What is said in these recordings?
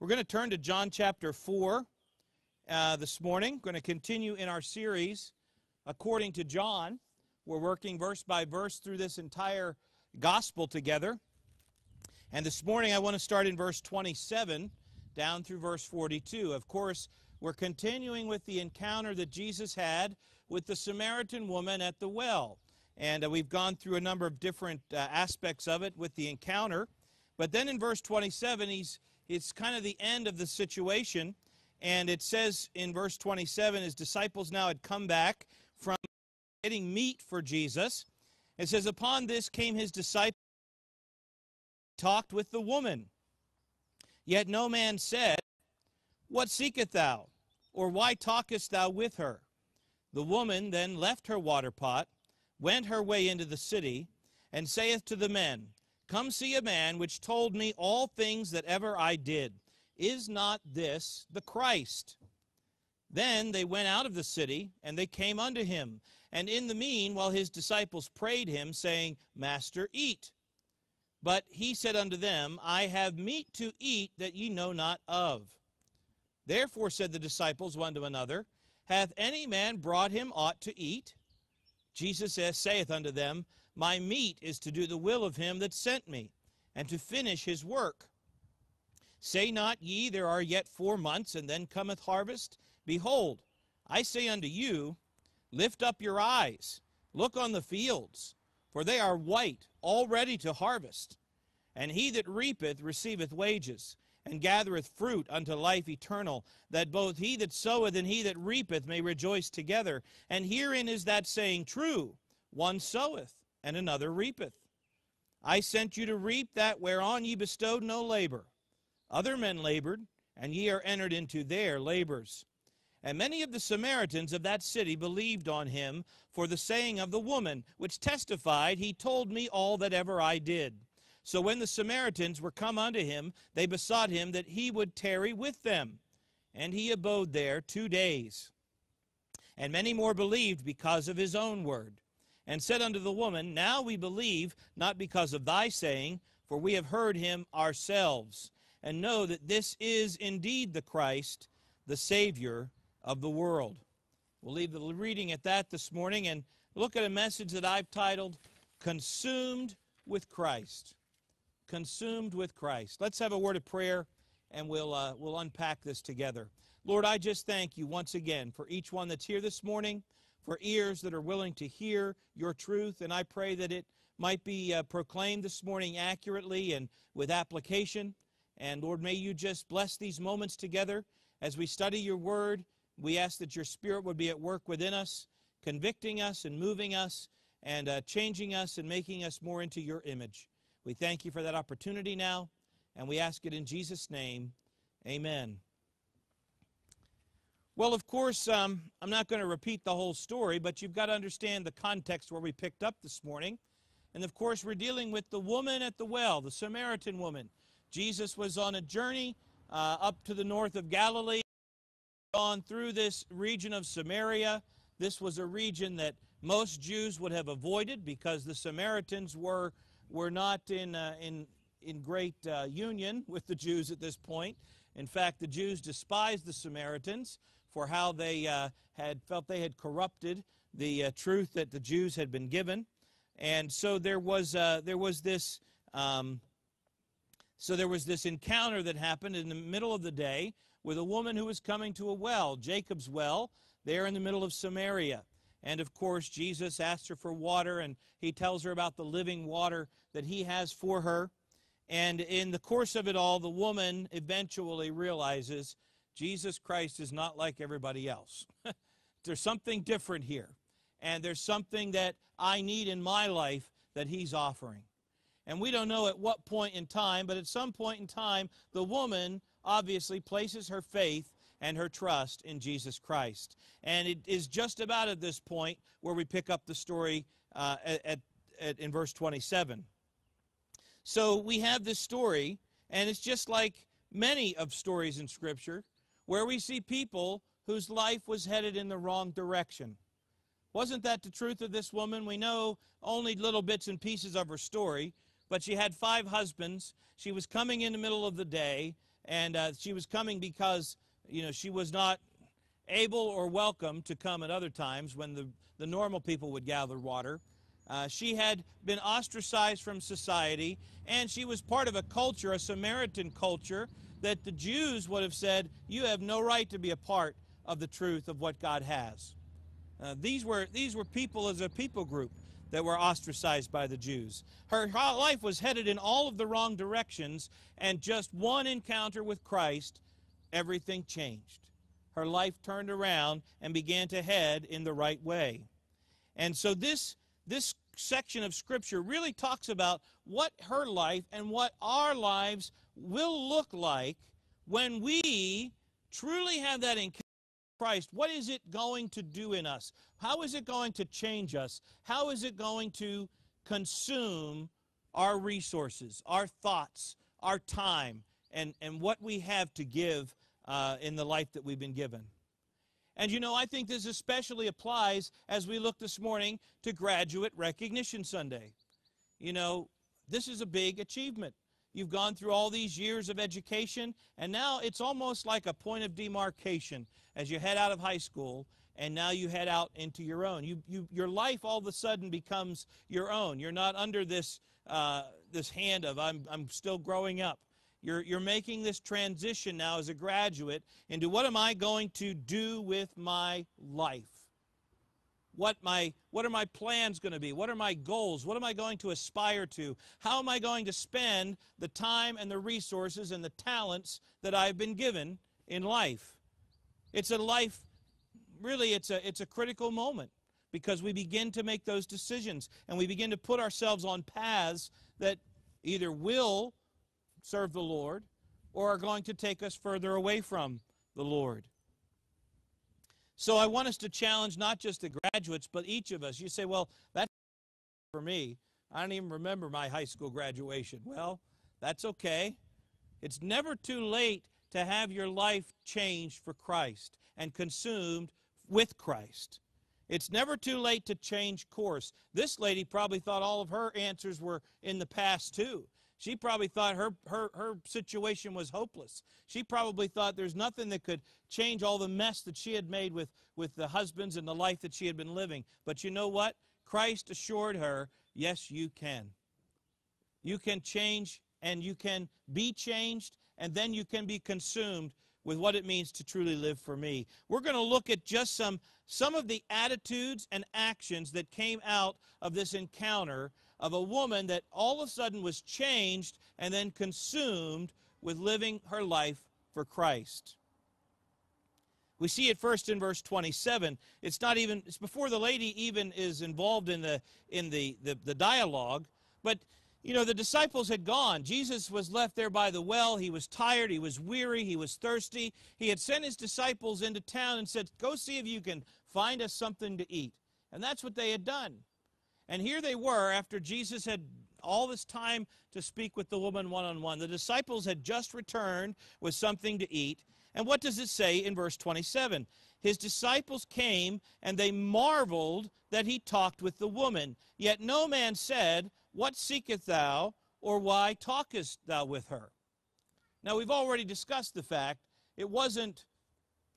We're going to turn to John chapter 4 uh, this morning. We're Going to continue in our series according to John. We're working verse by verse through this entire gospel together. And this morning I want to start in verse 27 down through verse 42. Of course, we're continuing with the encounter that Jesus had with the Samaritan woman at the well. And uh, we've gone through a number of different uh, aspects of it with the encounter. But then in verse 27, he's, it's kind of the end of the situation. And it says in verse 27, his disciples now had come back from getting meat for Jesus. It says, Upon this came his disciples, talked with the woman. Yet no man said, What seekest thou? Or why talkest thou with her? The woman then left her water pot, went her way into the city, and saith to the men, Come see a man which told me all things that ever I did. Is not this the Christ? Then they went out of the city, and they came unto him. And in the mean, while his disciples prayed him, saying, Master, eat. But he said unto them, I have meat to eat that ye know not of. Therefore said the disciples one to another, Hath any man brought him aught to eat? Jesus saith unto them, My meat is to do the will of him that sent me, and to finish his work. Say not ye, There are yet four months, and then cometh harvest? Behold, I say unto you, Lift up your eyes, look on the fields, for they are white, all ready to harvest. And he that reapeth receiveth wages, and gathereth fruit unto life eternal, that both he that soweth and he that reapeth may rejoice together. And herein is that saying true one soweth, and another reapeth. I sent you to reap that whereon ye bestowed no labor. Other men labored, and ye are entered into their labors. And many of the Samaritans of that city believed on him for the saying of the woman, which testified, He told me all that ever I did. So when the Samaritans were come unto him, they besought him that he would tarry with them. And he abode there two days. And many more believed because of his own word. And said unto the woman, Now we believe, not because of thy saying, for we have heard him ourselves, and know that this is indeed the Christ, the Savior of the world. We'll leave the reading at that this morning and look at a message that I've titled, Consumed with Christ consumed with Christ. Let's have a word of prayer and we'll, uh, we'll unpack this together. Lord, I just thank you once again for each one that's here this morning, for ears that are willing to hear your truth, and I pray that it might be uh, proclaimed this morning accurately and with application. And Lord, may you just bless these moments together as we study your word. We ask that your spirit would be at work within us, convicting us and moving us and uh, changing us and making us more into your image. We thank you for that opportunity now, and we ask it in Jesus' name. Amen. Well, of course, um, I'm not going to repeat the whole story, but you've got to understand the context where we picked up this morning. And of course, we're dealing with the woman at the well, the Samaritan woman. Jesus was on a journey uh, up to the north of Galilee, gone through this region of Samaria. This was a region that most Jews would have avoided because the Samaritans were were not in, uh, in, in great uh, union with the Jews at this point. In fact, the Jews despised the Samaritans for how they uh, had felt they had corrupted the uh, truth that the Jews had been given. And so there was, uh, there was this. Um, so there was this encounter that happened in the middle of the day with a woman who was coming to a well, Jacob's well, there in the middle of Samaria. And of course, Jesus asks her for water, and he tells her about the living water that he has for her. And in the course of it all, the woman eventually realizes Jesus Christ is not like everybody else. there's something different here. And there's something that I need in my life that he's offering. And we don't know at what point in time, but at some point in time, the woman obviously places her faith and her trust in Jesus Christ. And it is just about at this point where we pick up the story uh, at, at, in verse 27. So we have this story, and it's just like many of stories in Scripture where we see people whose life was headed in the wrong direction. Wasn't that the truth of this woman? We know only little bits and pieces of her story, but she had five husbands. She was coming in the middle of the day, And uh, she was coming because, you know, she was not able or welcome to come at other times when the, the normal people would gather water. Uh, she had been ostracized from society, and she was part of a culture, a Samaritan culture, that the Jews would have said, You have no right to be a part of the truth of what God has. Uh, these, were, these were people as a people group that were ostracized by the Jews. Her life was headed in all of the wrong directions, and just one encounter with Christ, everything changed. Her life turned around and began to head in the right way. And so this, this section of Scripture really talks about what her life and what our lives will look like when we truly have that encounter with Christ, what is it going to do in us? How is it going to change us? How is it going to consume our resources, our thoughts, our time, and, and what we have to give uh, in the life that we've been given? And you know, I think this especially applies as we look this morning to Graduate Recognition Sunday. You know, this is a big achievement. You've gone through all these years of education, and now it's almost like a point of demarcation as you head out of high school, and now you head out into your own. You, you, your life all of a sudden becomes your own. You're not under this, uh, this hand of, I'm, I'm still growing up. You're, you're making this transition now as a graduate into what am I going to do with my life? What my what are my plans going to be? What are my goals? What am i going to aspire to? How am i going to spend the time and the resources and the talents that i've been given in life? It's a life really it's a it's a critical moment because we begin to make those decisions and we begin to put ourselves on paths that either will serve the lord or are going to take us further away from the lord so I want us to challenge not just the graduates, but each of us. You say, well, that's for me. I don't even remember my high school graduation. Well, that's okay. It's never too late to have your life changed for Christ and consumed with Christ. It's never too late to change course. This lady probably thought all of her answers were in the past, too. She probably thought her, her, her situation was hopeless. She probably thought there's nothing that could change all the mess that she had made with, with the husbands and the life that she had been living. But you know what? Christ assured her, yes, you can. You can change and you can be changed, and then you can be consumed with what it means to truly live for me. We're going to look at just some, some of the attitudes and actions that came out of this encounter of a woman that all of a sudden was changed and then consumed with living her life for Christ. We see it first in verse 27. It's not even, it's before the lady even is involved in the, in the, the, the dialogue. But, you know, the disciples had gone. Jesus was left there by the well. He was tired. He was weary. He was thirsty. He had sent his disciples into town and said, Go see if you can find us something to eat. And that's what they had done. And here they were after Jesus had all this time to speak with the woman one on one. The disciples had just returned with something to eat. And what does it say in verse 27? His disciples came and they marveled that he talked with the woman. Yet no man said, What seekest thou, or why talkest thou with her? Now we've already discussed the fact it wasn't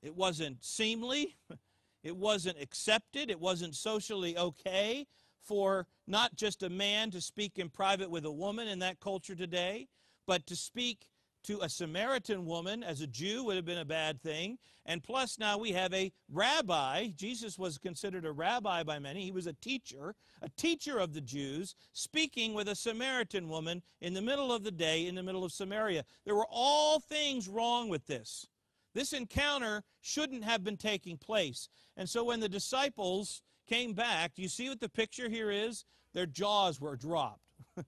it wasn't seemly, it wasn't accepted, it wasn't socially okay for not just a man to speak in private with a woman in that culture today, but to speak to a Samaritan woman as a Jew would have been a bad thing. And plus, now we have a rabbi. Jesus was considered a rabbi by many. He was a teacher, a teacher of the Jews, speaking with a Samaritan woman in the middle of the day in the middle of Samaria. There were all things wrong with this. This encounter shouldn't have been taking place. And so when the disciples came back, do you see what the picture here is? Their jaws were dropped.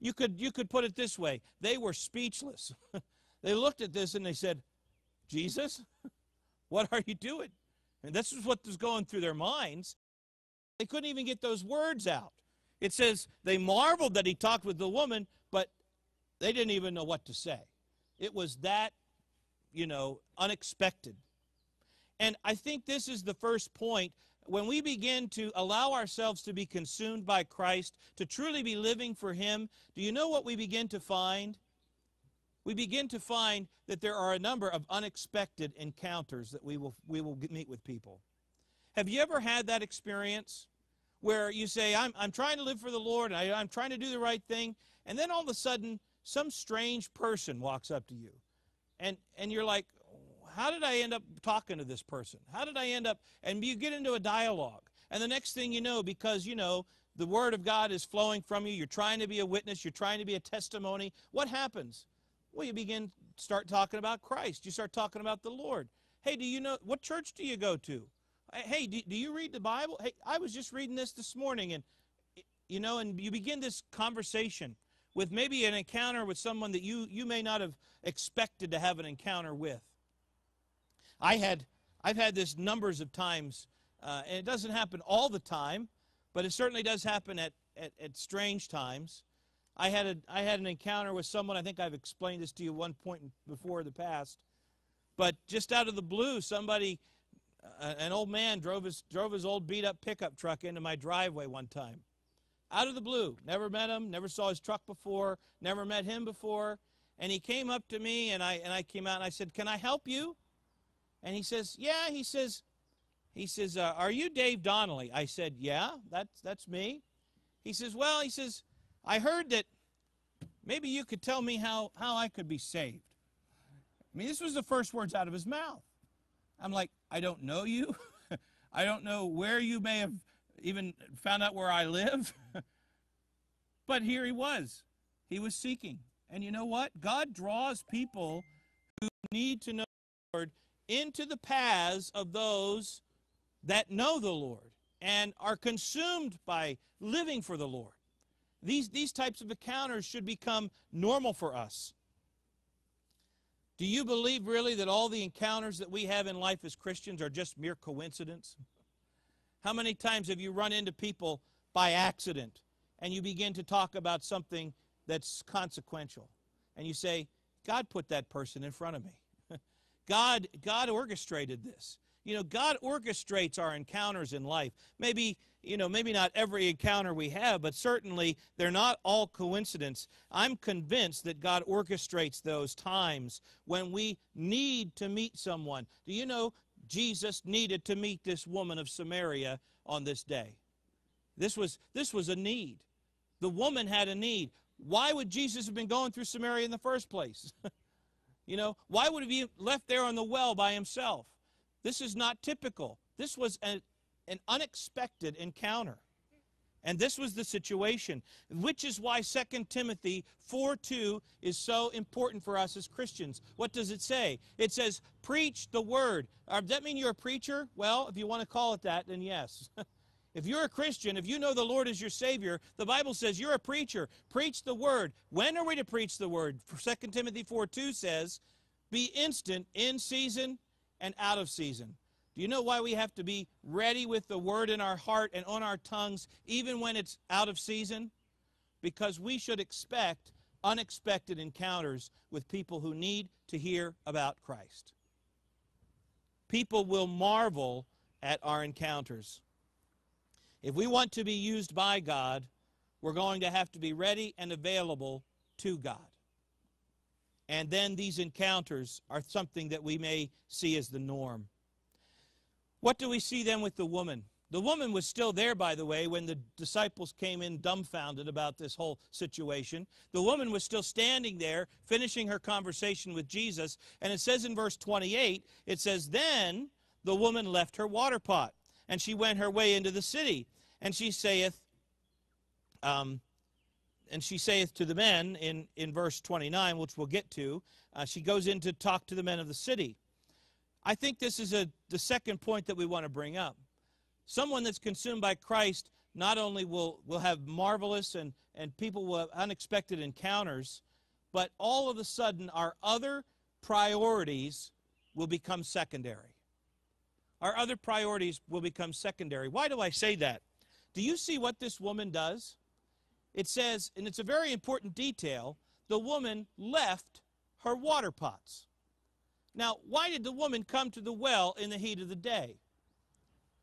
you, could, you could put it this way they were speechless. they looked at this and they said, Jesus, what are you doing? And this is what was going through their minds. They couldn't even get those words out. It says they marveled that he talked with the woman, but they didn't even know what to say. It was that, you know, unexpected. And I think this is the first point when we begin to allow ourselves to be consumed by Christ, to truly be living for Him, do you know what we begin to find? we begin to find that there are a number of unexpected encounters that we will, we will meet with people. Have you ever had that experience where you say, I'm, I'm trying to live for the Lord, I, I'm trying to do the right thing, and then all of a sudden, some strange person walks up to you, and, and you're like, how did I end up talking to this person? How did I end up? And you get into a dialogue. And the next thing you know, because, you know, the Word of God is flowing from you, you're trying to be a witness, you're trying to be a testimony, what happens? Well, you begin start talking about Christ. You start talking about the Lord. Hey, do you know what church do you go to? Hey, do, do you read the Bible? Hey, I was just reading this this morning, and you know, and you begin this conversation with maybe an encounter with someone that you you may not have expected to have an encounter with. I had I've had this numbers of times, uh, and it doesn't happen all the time, but it certainly does happen at, at, at strange times. I had a I had an encounter with someone. I think I've explained this to you one point before in the past, but just out of the blue, somebody, uh, an old man, drove his drove his old beat up pickup truck into my driveway one time, out of the blue. Never met him, never saw his truck before, never met him before, and he came up to me, and I and I came out and I said, "Can I help you?" And he says, "Yeah." He says, he says, uh, "Are you Dave Donnelly?" I said, "Yeah, that's that's me." He says, "Well," he says I heard that maybe you could tell me how, how I could be saved. I mean, this was the first words out of his mouth. I'm like, I don't know you. I don't know where you may have even found out where I live. but here he was. He was seeking. And you know what? God draws people who need to know the Lord into the paths of those that know the Lord and are consumed by living for the Lord. These, these types of encounters should become normal for us. Do you believe really that all the encounters that we have in life as Christians are just mere coincidence? How many times have you run into people by accident and you begin to talk about something that's consequential? And you say, God put that person in front of me. God, God orchestrated this. You know, God orchestrates our encounters in life. Maybe you know, maybe not every encounter we have, but certainly they're not all coincidence. I'm convinced that God orchestrates those times when we need to meet someone. Do you know Jesus needed to meet this woman of Samaria on this day? This was this was a need. The woman had a need. Why would Jesus have been going through Samaria in the first place? you know, why would he be left there on the well by himself? This is not typical. This was a, an unexpected encounter. And this was the situation, which is why 2 Timothy 4 2 is so important for us as Christians. What does it say? It says, Preach the word. Uh, does that mean you're a preacher? Well, if you want to call it that, then yes. if you're a Christian, if you know the Lord is your Savior, the Bible says you're a preacher. Preach the word. When are we to preach the word? 2 Timothy 4 2 says, Be instant in season and out of season. Do you know why we have to be ready with the word in our heart and on our tongues, even when it's out of season? Because we should expect unexpected encounters with people who need to hear about Christ. People will marvel at our encounters. If we want to be used by God, we're going to have to be ready and available to God. And then these encounters are something that we may see as the norm. What do we see then with the woman? The woman was still there, by the way, when the disciples came in dumbfounded about this whole situation. The woman was still standing there, finishing her conversation with Jesus. And it says in verse 28, it says, Then the woman left her water pot, and she went her way into the city. And she saith, um, and she saith to the men in, in verse 29, which we'll get to, uh, she goes in to talk to the men of the city. I think this is a, the second point that we want to bring up. Someone that's consumed by Christ not only will, will have marvelous and, and people will have unexpected encounters, but all of a sudden our other priorities will become secondary. Our other priorities will become secondary. Why do I say that? Do you see what this woman does? It says, and it's a very important detail, the woman left her water pots. Now, why did the woman come to the well in the heat of the day?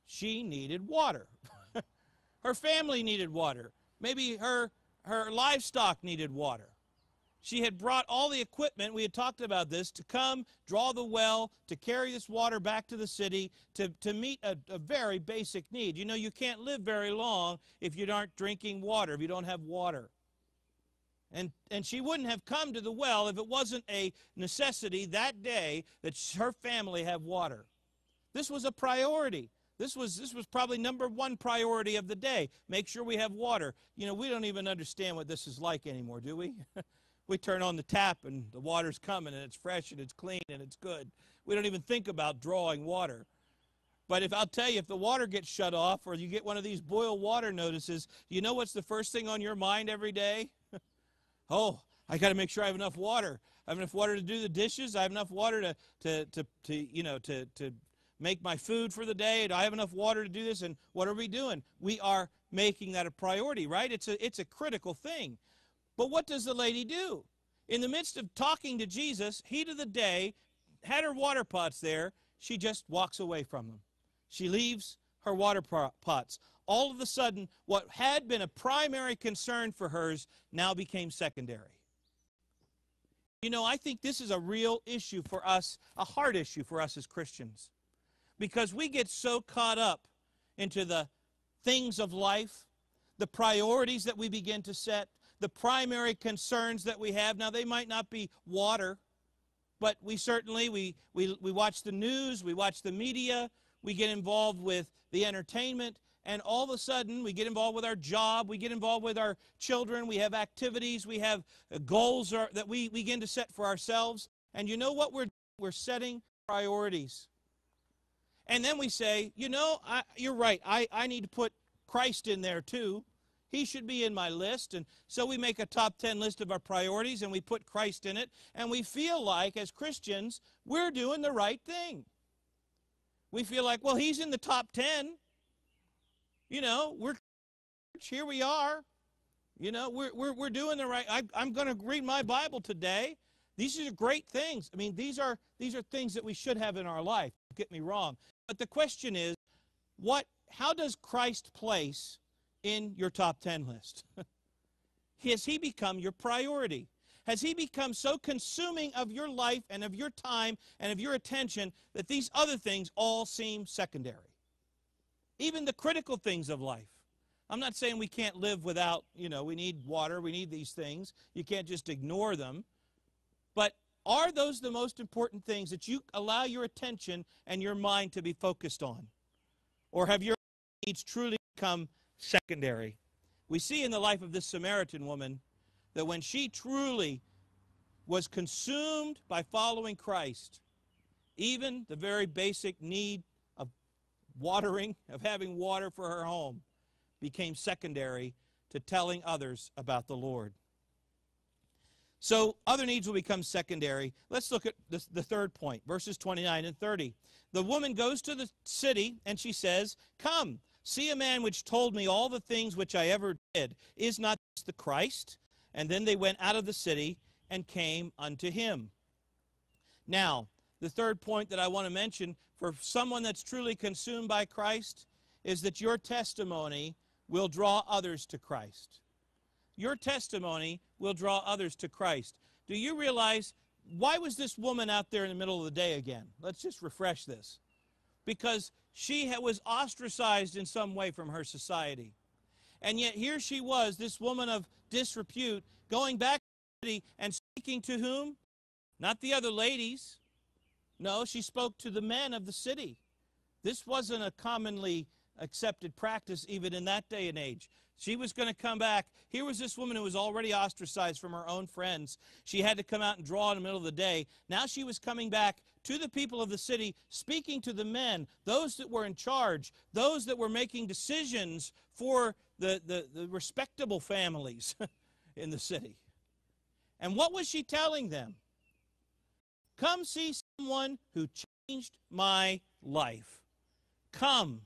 She needed water. her family needed water. Maybe her, her livestock needed water. She had brought all the equipment, we had talked about this, to come, draw the well, to carry this water back to the city, to, to meet a, a very basic need. You know, you can't live very long if you aren't drinking water, if you don't have water. And, and she wouldn't have come to the well if it wasn't a necessity that day that her family have water. This was a priority. This was, this was probably number one priority of the day. Make sure we have water. You know, we don't even understand what this is like anymore, do we? we turn on the tap and the water's coming and it's fresh and it's clean and it's good. We don't even think about drawing water. But if I'll tell you, if the water gets shut off or you get one of these boil water notices, you know what's the first thing on your mind every day? Oh, I got to make sure I have enough water. I have enough water to do the dishes. I have enough water to, to, to, to you know, to, to make my food for the day. Do I have enough water to do this? And what are we doing? We are making that a priority, right? It's a, it's a critical thing. But what does the lady do? In the midst of talking to Jesus, heat of the day, had her water pots there, she just walks away from them. She leaves her water pots all of a sudden, what had been a primary concern for hers now became secondary. You know, I think this is a real issue for us, a hard issue for us as Christians, because we get so caught up into the things of life, the priorities that we begin to set, the primary concerns that we have. Now, they might not be water, but we certainly, we, we, we watch the news, we watch the media, we get involved with the entertainment, and all of a sudden we get involved with our job, we get involved with our children, we have activities, we have uh, goals that we begin to set for ourselves. And you know what we're we're setting priorities. And then we say, you know, I, you're right. I, I need to put Christ in there too. He should be in my list. And so we make a top 10 list of our priorities and we put Christ in it. And we feel like, as Christians, we're doing the right thing. We feel like, well, he's in the top 10. You know, we're here we are. You know, we're, we're, we're doing the right. I, I'm going to read my Bible today. These are great things. I mean, these are these are things that we should have in our life. Don't get me wrong. But the question is, what? How does Christ place in your top ten list? Has he become your priority? Has he become so consuming of your life and of your time and of your attention that these other things all seem secondary? even the critical things of life. I'm not saying we can't live without, you know, we need water, we need these things. You can't just ignore them. But are those the most important things that you allow your attention and your mind to be focused on? Or have your needs truly become secondary? We see in the life of this Samaritan woman that when she truly was consumed by following Christ, even the very basic need of watering, of having water for her home, became secondary to telling others about the Lord. So other needs will become secondary. Let's look at the, the, third point, verses 29 and 30. The woman goes to the city and she says, Come, see a man which told me all the things which I ever did. Is not this the Christ? And then they went out of the city and came unto him. Now, the third point that I want to mention for someone that's truly consumed by Christ is that your testimony will draw others to Christ. Your testimony will draw others to Christ. Do you realize why was this woman out there in the middle of the day again? Let's just refresh this. Because she was ostracized in some way from her society. And yet here she was, this woman of disrepute, going back to the city and speaking to whom? Not the other ladies, no, she spoke to the men of the city. This wasn't a commonly accepted practice even in that day and age. She was going to come back. Here was this woman who was already ostracized from her own friends. She had to come out and draw in the middle of the day. Now she was coming back to the people of the city, speaking to the men, those that were in charge, those that were making decisions for the, the, the respectable families in the city. And what was she telling them? Come see someone who changed my life. Come.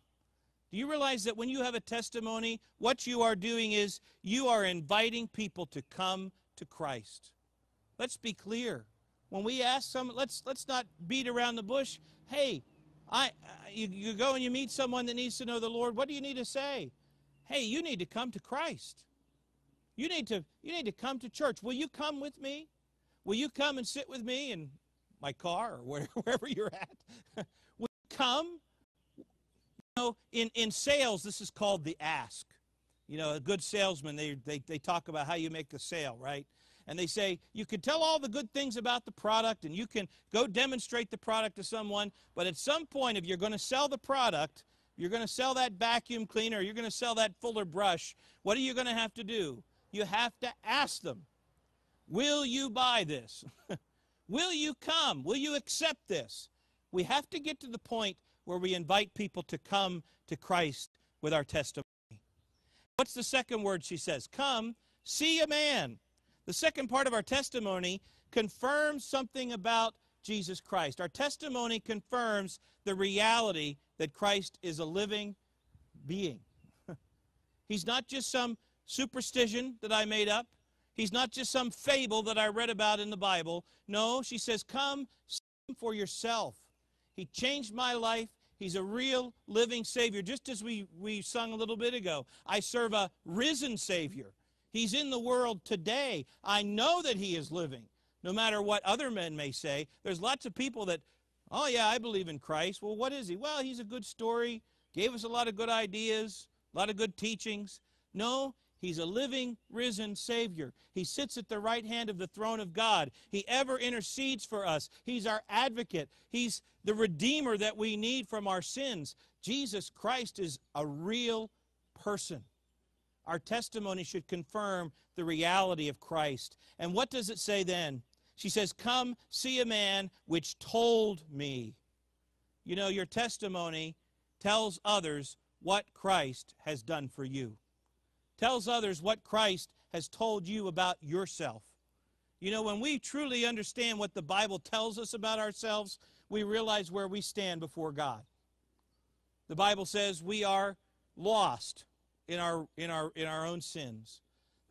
Do you realize that when you have a testimony, what you are doing is you are inviting people to come to Christ? Let's be clear. When we ask someone, let's let's not beat around the bush. Hey, I you, you go and you meet someone that needs to know the Lord. What do you need to say? Hey, you need to come to Christ. You need to you need to come to church. Will you come with me? Will you come and sit with me in my car or wherever you're at? Will you come? Know, in, in sales, this is called the ask. You know, a good salesman, they, they, they talk about how you make a sale, right? And they say, you can tell all the good things about the product and you can go demonstrate the product to someone, but at some point, if you're going to sell the product, you're going to sell that vacuum cleaner, you're going to sell that fuller brush, what are you going to have to do? You have to ask them, Will you buy this? Will you come? Will you accept this? We have to get to the point where we invite people to come to Christ with our testimony. What's the second word she says? Come, see a man. The second part of our testimony confirms something about Jesus Christ. Our testimony confirms the reality that Christ is a living being. He's not just some superstition that I made up. He's not just some fable that I read about in the Bible. No, she says, Come see him for yourself. He changed my life. He's a real living Savior. Just as we, we sung a little bit ago, I serve a risen Savior. He's in the world today. I know that He is living, no matter what other men may say. There's lots of people that, oh, yeah, I believe in Christ. Well, what is He? Well, He's a good story, gave us a lot of good ideas, a lot of good teachings. No, He's a living, risen Savior. He sits at the right hand of the throne of God. He ever intercedes for us. He's our advocate. He's the Redeemer that we need from our sins. Jesus Christ is a real person. Our testimony should confirm the reality of Christ. And what does it say then? She says, Come see a man which told me. You know, your testimony tells others what Christ has done for you tells others what Christ has told you about yourself. You know, when we truly understand what the Bible tells us about ourselves, we realize where we stand before God. The Bible says we are lost in our, in our, in our own sins.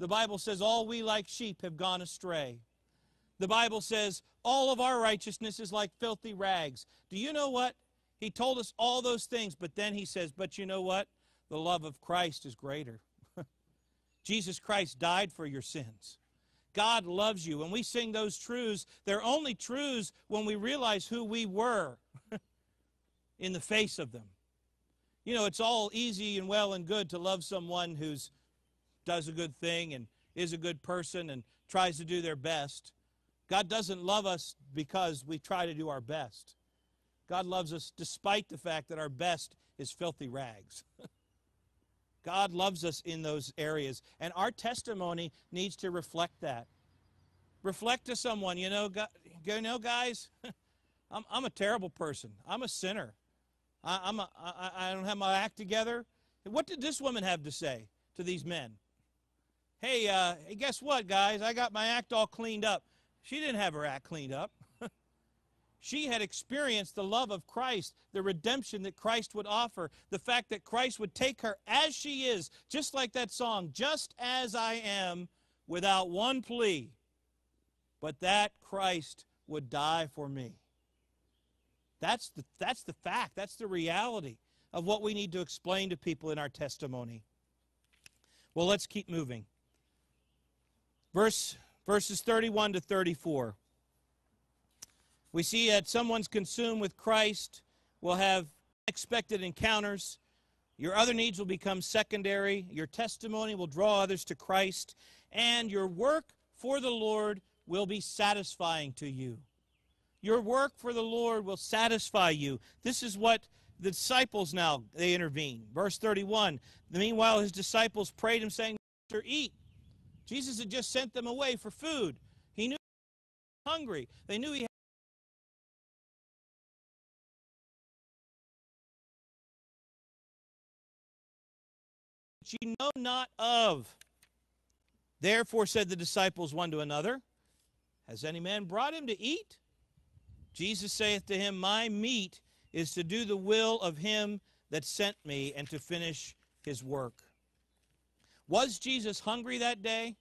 The Bible says all we like sheep have gone astray. The Bible says all of our righteousness is like filthy rags. Do you know what? He told us all those things, but then he says, but you know what? The love of Christ is greater. Jesus Christ died for your sins. God loves you. When we sing those truths, they're only truths when we realize who we were in the face of them. You know, it's all easy and well and good to love someone who's does a good thing and is a good person and tries to do their best. God doesn't love us because we try to do our best. God loves us despite the fact that our best is filthy rags. God loves us in those areas. And our testimony needs to reflect that. Reflect to someone, you know, you know guys, I'm, I'm a terrible person. I'm a sinner. I, I'm a, I, I don't have my act together. What did this woman have to say to these men? Hey, uh, hey, guess what, guys? I got my act all cleaned up. She didn't have her act cleaned up. She had experienced the love of Christ, the redemption that Christ would offer, the fact that Christ would take her as she is, just like that song, just as I am, without one plea, but that Christ would die for me. That's the, that's the fact, that's the reality of what we need to explain to people in our testimony. Well, let's keep moving. Verse, verses 31 to 34. We see that someone's consumed with Christ will have expected encounters. Your other needs will become secondary. Your testimony will draw others to Christ. And your work for the Lord will be satisfying to you. Your work for the Lord will satisfy you. This is what the disciples now they intervene. Verse 31. Meanwhile, his disciples prayed him, saying, Master, eat. Jesus had just sent them away for food. He knew hungry. They knew he ye know not of. Therefore said the disciples one to another, Has any man brought him to eat? Jesus saith to him, My meat is to do the will of him that sent me and to finish his work. Was Jesus hungry that day?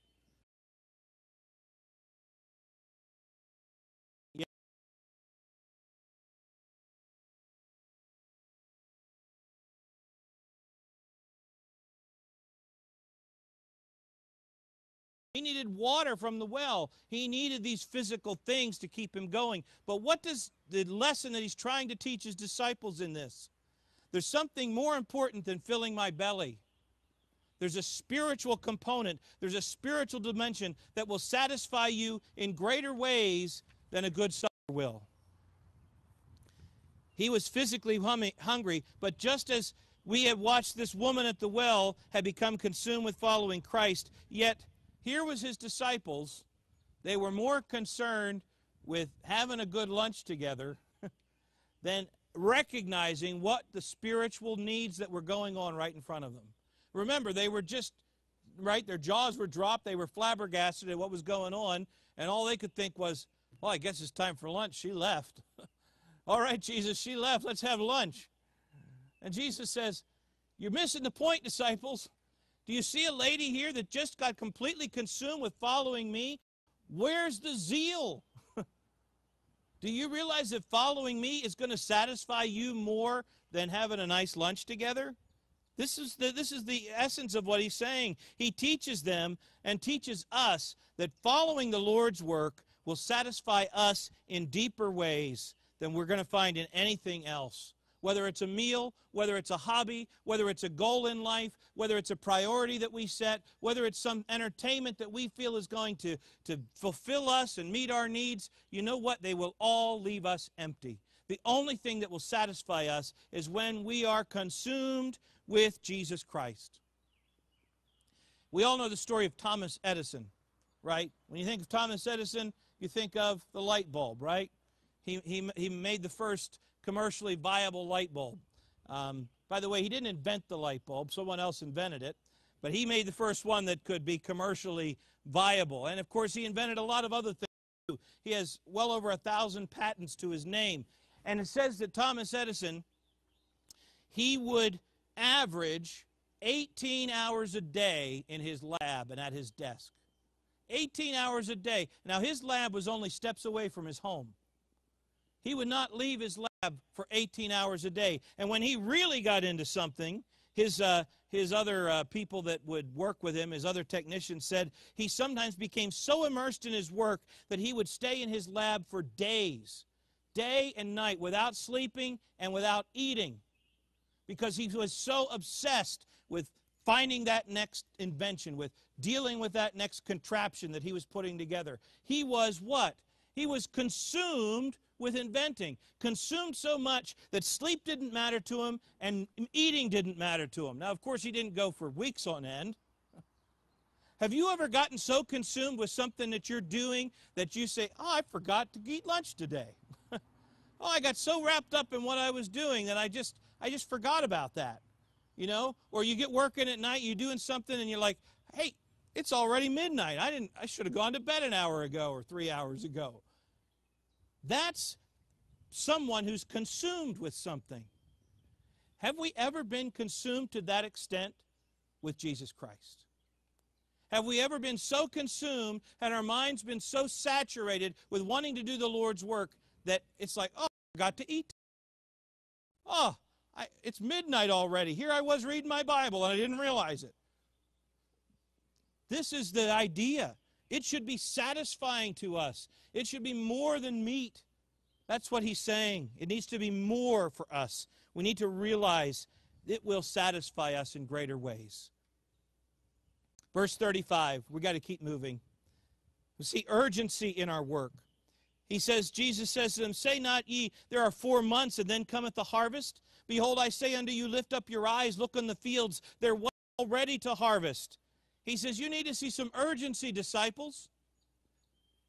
Needed water from the well. He needed these physical things to keep him going. But what does the lesson that he's trying to teach his disciples in this? There's something more important than filling my belly. There's a spiritual component, there's a spiritual dimension that will satisfy you in greater ways than a good supper will. He was physically hungry, but just as we had watched this woman at the well had become consumed with following Christ, yet here was his disciples. They were more concerned with having a good lunch together than recognizing what the spiritual needs that were going on right in front of them. Remember, they were just, right, their jaws were dropped, they were flabbergasted at what was going on, and all they could think was, well, I guess it's time for lunch. She left. all right, Jesus, she left. Let's have lunch. And Jesus says, You're missing the point, disciples. Do you see a lady here that just got completely consumed with following me? Where's the zeal? Do you realize that following me is going to satisfy you more than having a nice lunch together? This is, the, this is the essence of what he's saying. He teaches them and teaches us that following the Lord's work will satisfy us in deeper ways than we're going to find in anything else. Whether it's a meal, whether it's a hobby, whether it's a goal in life, whether it's a priority that we set, whether it's some entertainment that we feel is going to, to fulfill us and meet our needs, you know what? They will all leave us empty. The only thing that will satisfy us is when we are consumed with Jesus Christ. We all know the story of Thomas Edison, right? When you think of Thomas Edison, you think of the light bulb, right? He, he, he made the first commercially viable light bulb. Um, by the way, he didn't invent the light bulb, someone else invented it, but he made the first one that could be commercially viable. And of course, he invented a lot of other things too. He has well over a thousand patents to his name. And it says that Thomas Edison, he would average 18 hours a day in his lab and at his desk. 18 hours a day. Now, his lab was only steps away from his home. He would not leave his lab for 18 hours a day. And when he really got into something, his, uh, his other uh, people that would work with him, his other technicians, said he sometimes became so immersed in his work that he would stay in his lab for days, day and night, without sleeping and without eating because he was so obsessed with finding that next invention, with dealing with that next contraption that he was putting together. He was what? He was consumed with inventing, consumed so much that sleep didn't matter to him and eating didn't matter to him. Now, of course, he didn't go for weeks on end. Have you ever gotten so consumed with something that you're doing that you say, Oh, I forgot to eat lunch today? oh, I got so wrapped up in what I was doing that I just I just forgot about that. You know? Or you get working at night, you're doing something and you're like, hey, it's already midnight. I didn't I should have gone to bed an hour ago or three hours ago. That's someone who's consumed with something. Have we ever been consumed to that extent with Jesus Christ? Have we ever been so consumed and our minds been so saturated with wanting to do the Lord's work that it's like, oh, I got to eat. Oh, I, it's midnight already. Here I was reading my Bible and I didn't realize it. This is the idea. It should be satisfying to us, it should be more than meat. That's what he's saying. It needs to be more for us. We need to realize it will satisfy us in greater ways. Verse 35, we got to keep moving. We see urgency in our work. He says, Jesus says to them, Say not ye, there are four months, and then cometh the harvest. Behold, I say unto you, lift up your eyes, look on the fields, they're all ready to harvest. He says, You need to see some urgency, disciples.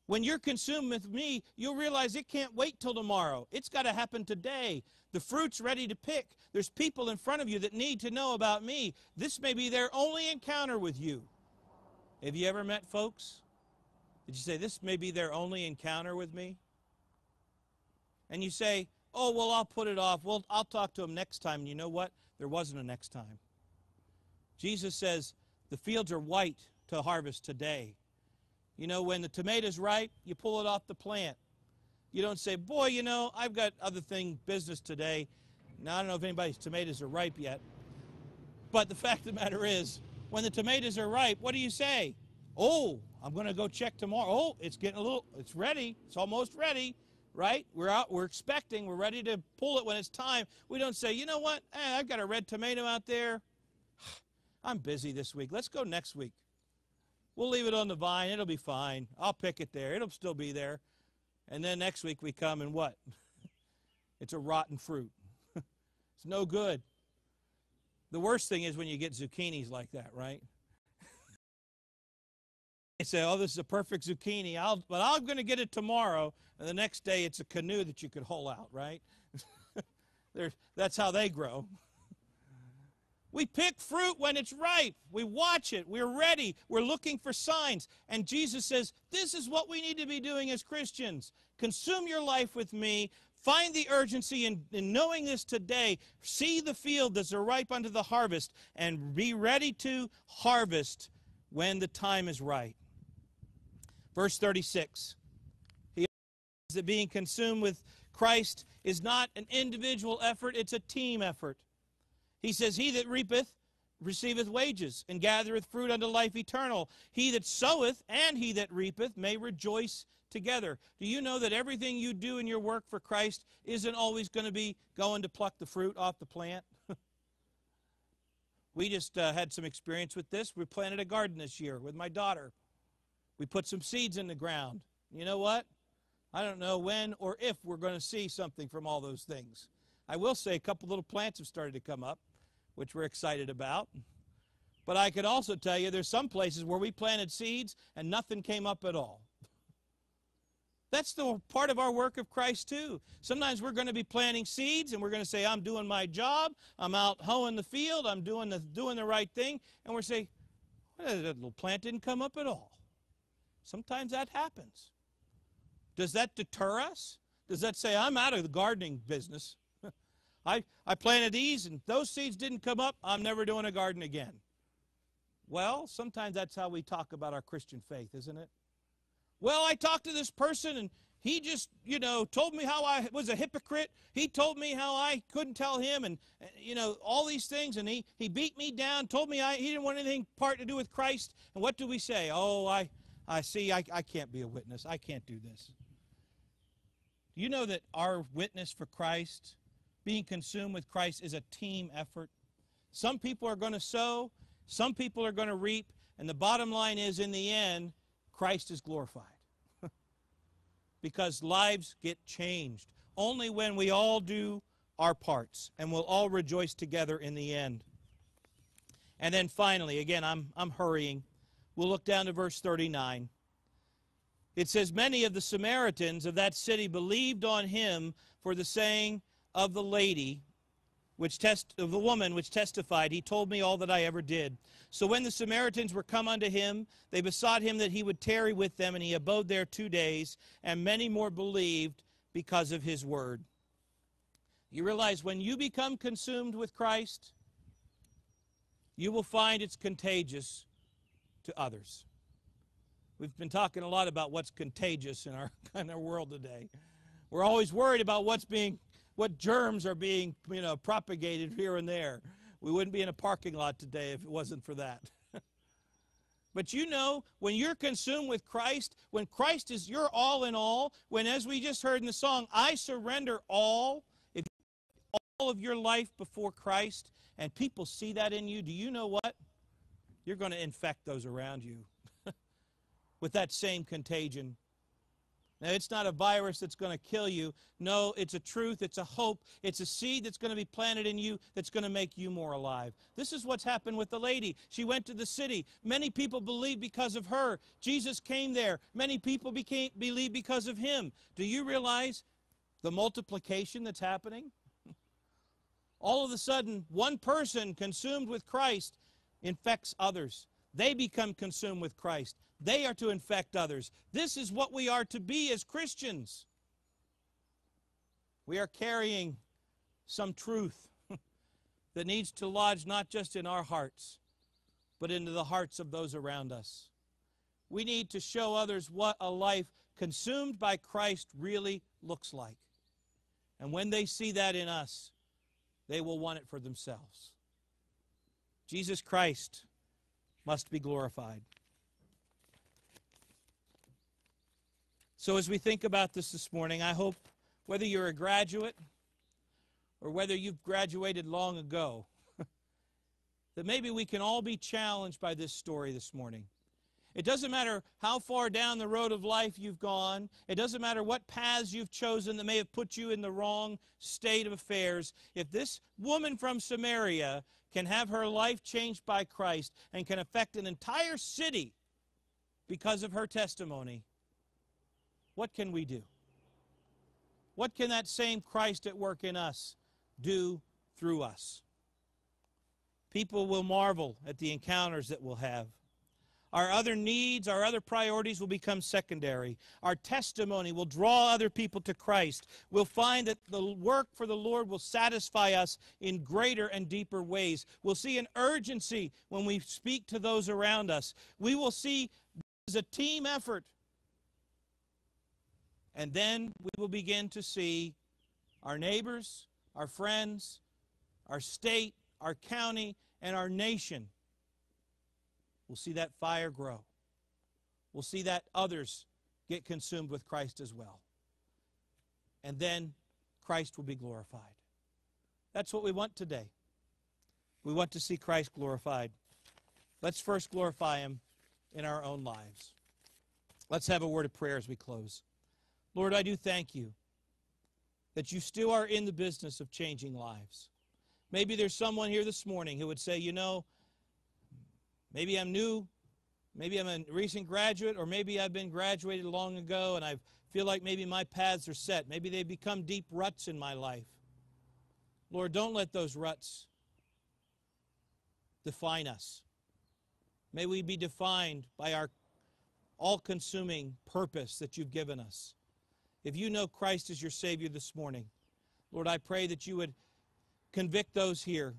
When you're consumed with me, you'll realize it can't wait till tomorrow. It's got to happen today. The fruit's ready to pick. There's people in front of you that need to know about me. This may be their only encounter with you. Have you ever met folks? Did you say, This may be their only encounter with me? And you say, oh, well, I'll put it off. Well, I'll talk to them next time. And you know what? There wasn't a next time. Jesus says, the fields are white to harvest today. You know, when the tomato's ripe, you pull it off the plant. You don't say, boy, you know, I've got other thing, business today. Now, I don't know if anybody's tomatoes are ripe yet. But the fact of the matter is, when the tomatoes are ripe, what do you say? Oh, I'm going to go check tomorrow. Oh, it's getting a little, it's ready. It's almost ready, right? We're out, we're expecting, we're ready to pull it when it's time. We don't say, you know what? Eh, I've got a red tomato out there. I'm busy this week. Let's go next week. We'll leave it on the vine. It'll be fine. I'll pick it there. It'll still be there. And then next week we come and what? it's a rotten fruit. it's no good. The worst thing is when you get zucchinis like that, right? they say, "Oh, this is a perfect zucchini." I'll, but I'm going to get it tomorrow, and the next day it's a canoe that you could haul out, right? that's how they grow. We pick fruit when it's ripe. We watch it. We're ready. We're looking for signs. And Jesus says, This is what we need to be doing as Christians. Consume your life with me. Find the urgency in, in knowing this today. See the field that's ripe unto the harvest and be ready to harvest when the time is right. Verse 36 He says that being consumed with Christ is not an individual effort, it's a team effort. He says, He that reapeth receiveth wages, and gathereth fruit unto life eternal. He that soweth and he that reapeth may rejoice together. Do you know that everything you do in your work for Christ isn't always going to be going to pluck the fruit off the plant? we just uh, had some experience with this. We planted a garden this year with my daughter. We put some seeds in the ground. You know what? I don't know when or if we're going to see something from all those things. I will say a couple little plants have started to come up which we're excited about. But I could also tell you there's some places where we planted seeds and nothing came up at all. That's the part of our work of Christ, too. Sometimes we're going to be planting seeds and we're going to say, I'm doing my job. I'm out hoeing the field. I'm doing the, doing the right thing. And we're saying, well, that little plant didn't come up at all. Sometimes that happens. Does that deter us? Does that say, I'm out of the gardening business? I, I planted these and those seeds didn't come up. I'm never doing a garden again. Well, sometimes that's how we talk about our Christian faith, isn't it? Well, I talked to this person and he just, you know, told me how I was a hypocrite. He told me how I couldn't tell him and, you know, all these things. And he, he beat me down, told me I, he didn't want anything part to do with Christ. And what do we say? Oh, I, I see, I, I can't be a witness. I can't do this. Do you know that our witness for Christ being consumed with Christ is a team effort. Some people are going to sow, some people are going to reap, and the bottom line is in the end, Christ is glorified. because lives get changed only when we all do our parts, and we'll all rejoice together in the end. And then finally, again, I'm, I'm hurrying. We'll look down to verse 39. It says, Many of the Samaritans of that city believed on him for the saying of the lady which test of the woman which testified he told me all that i ever did. So when the samaritans were come unto him they besought him that he would tarry with them and he abode there two days and many more believed because of his word. You realize when you become consumed with christ you will find it's contagious to others. We've been talking a lot about what's contagious in our, in our world today. We're always worried about what's being what germs are being you know propagated here and there. We wouldn't be in a parking lot today if it wasn't for that. but you know, when you're consumed with Christ, when Christ is your all in all, when as we just heard in the song, I surrender all, if all of your life before Christ and people see that in you, do you know what? You're going to infect those around you with that same contagion now, it's not a virus that's going to kill you. No, it's a truth, it's a hope, it's a seed that's going to be planted in you that's going to make you more alive. This is what's happened with the lady. She went to the city. Many people believed because of her. Jesus came there. Many people became believed because of him. Do you realize the multiplication that's happening? All of a sudden, one person consumed with Christ infects others. They become consumed with Christ. They are to infect others. This is what we are to be as Christians. We are carrying some truth that needs to lodge not just in our hearts, but into the hearts of those around us. We need to show others what a life consumed by Christ really looks like. And when they see that in us, they will want it for themselves. Jesus Christ must be glorified. So, as we think about this this morning, I hope whether you're a graduate or whether you've graduated long ago, that maybe we can all be challenged by this story this morning. It doesn't matter how far down the road of life you've gone. It doesn't matter what paths you've chosen that may have put you in the wrong state of affairs. If this woman from Samaria can have her life changed by Christ and can affect an entire city because of her testimony, what can we do? What can that same Christ at work in us do through us? People will marvel at the encounters that we'll have. Our other needs, our other priorities will become secondary. Our testimony will draw other people to Christ. We'll find that the work for the Lord will satisfy us in greater and deeper ways. We'll see an urgency when we speak to those around us. We will see as a team effort. And then we will begin to see our neighbors, our friends, our state, our county, and our nation We'll see that fire grow. We'll see that others get consumed with Christ as well. And then Christ will be glorified. That's what we want today. We want to see Christ glorified. Let's first glorify Him in our own lives. Let's have a word of prayer as we close. Lord, I do thank you that you still are in the business of changing lives. Maybe there's someone here this morning who would say, you know, Maybe I'm new. Maybe I'm a recent graduate, or maybe I've been graduated long ago and I feel like maybe my paths are set. Maybe they've become deep ruts in my life. Lord, don't let those ruts define us. May we be defined by our all consuming purpose that you've given us. If you know Christ as your Savior this morning, Lord, I pray that you would convict those here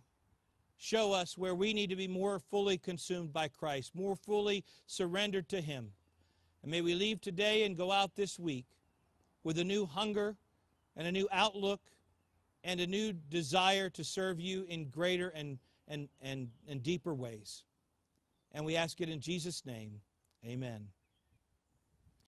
show us where we need to be more fully consumed by Christ, more fully surrendered to Him. And may we leave today and go out this week with a new hunger and a new outlook and a new desire to serve you in greater and, and, and, and deeper ways. And we ask it in Jesus' name. Amen.